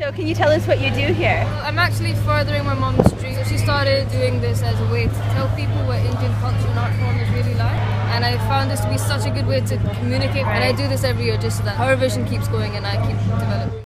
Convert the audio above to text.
So can you tell us what you do here? I'm actually furthering my mom's dream. So she started doing this as a way to tell people what Indian culture and art form is really like. And I found this to be such a good way to communicate. And I do this every year just so that her vision keeps going and I keep developing.